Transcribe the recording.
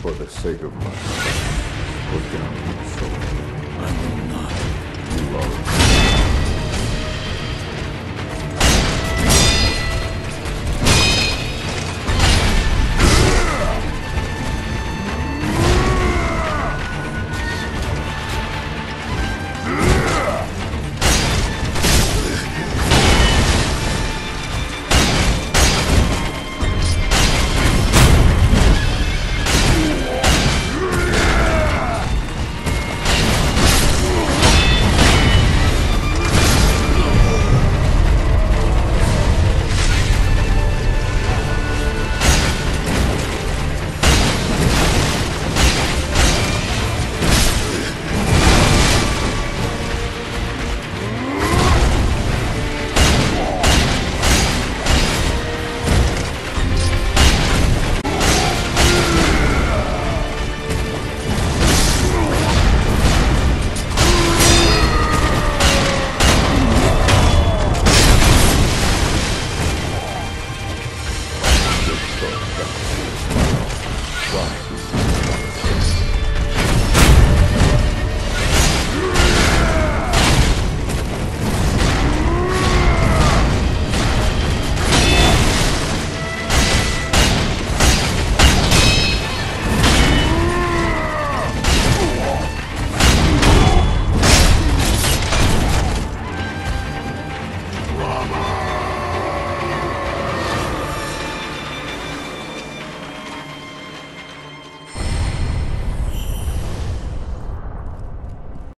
For the sake of my put down Try.